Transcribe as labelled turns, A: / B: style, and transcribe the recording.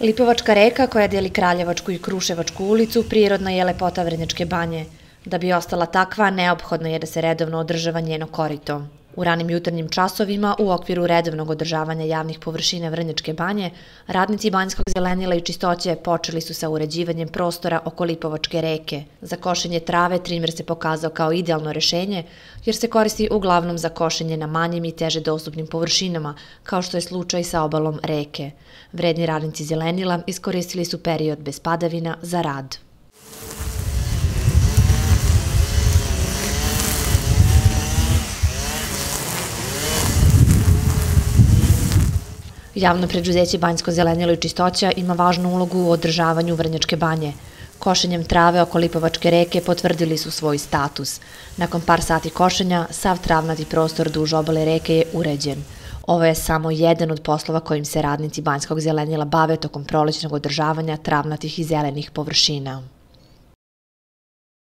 A: Lipovačka reka koja deli Kraljevačku i Kruševačku ulicu prirodna je lepota Vrnjačke banje. Da bi ostala takva, neophodno je da se redovno održava njeno korito. U ranim jutarnjim časovima, u okviru redovnog održavanja javnih površina Vrnjačke banje, radnici Banjskog zelenila i čistoće počeli su sa uređivanjem prostora oko Lipovačke reke. Za košenje trave trimer se pokazao kao idealno rešenje, jer se koristi uglavnom za košenje na manjim i teže dostupnim površinama, kao što je slučaj sa obalom reke. Vredni radnici zelenila iskoristili su period bez padavina za rad. Javno preduzeće Banjsko zelenilo i čistoća ima važnu ulogu u održavanju Vrnjačke banje. Košenjem trave oko Lipovačke reke potvrdili su svoj status. Nakon par sati košenja, sav travnati prostor duž obale reke je uređen. Ovo je samo jedan od poslova kojim se radnici Banjskog zelenila bave tokom prolećnog održavanja travnatih i zelenih površina.